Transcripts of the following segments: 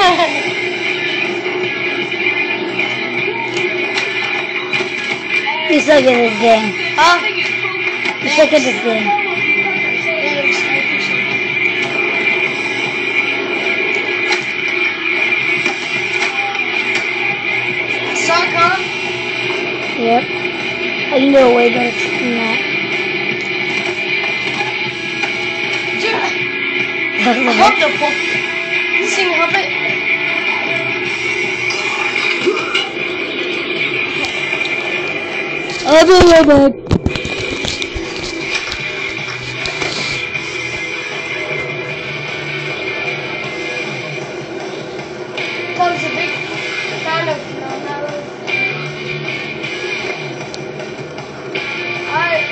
You suck at this game. huh? You suck at this game. I. Suck, huh? Yep. I can do way better than that. Dude, help the pull. Sing help I'll be right back. Comes a big kind of no, not really. Alright.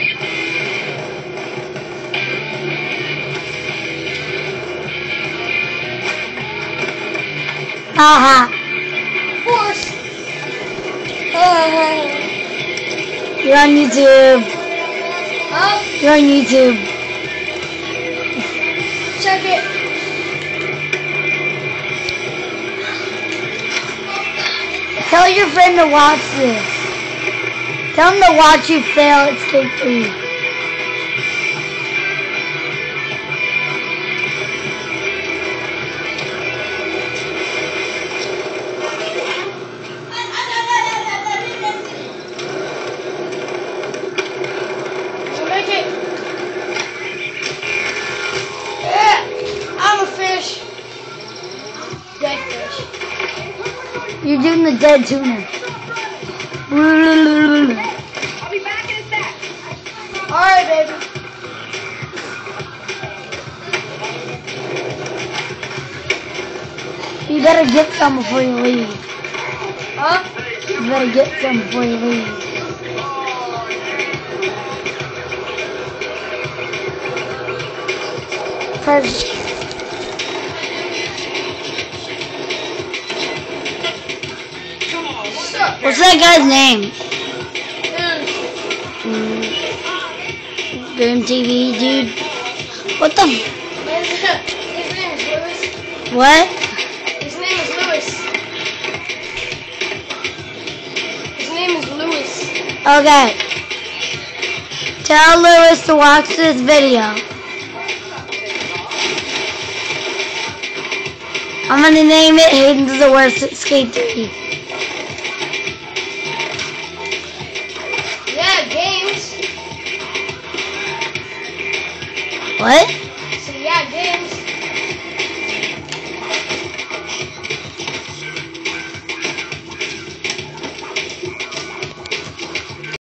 Haha. Force. You're on YouTube. Huh? You're on YouTube. Check it. Tell your friend to watch this. Tell him to watch you fail at Skate 3. You're doing the dead tuner. Alright, baby. You better get some before you leave. Huh? You better get some before you leave. First, what's that guy's name? Mm, Boom TV, dude. What the? His, his name is Lewis. What? His name is Lewis. His name is Lewis. Okay. Tell Lewis to watch this video. I'm gonna name it Haiden's the Worst at Skate 3. 喂